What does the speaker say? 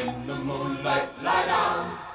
in the moonlight, lie down.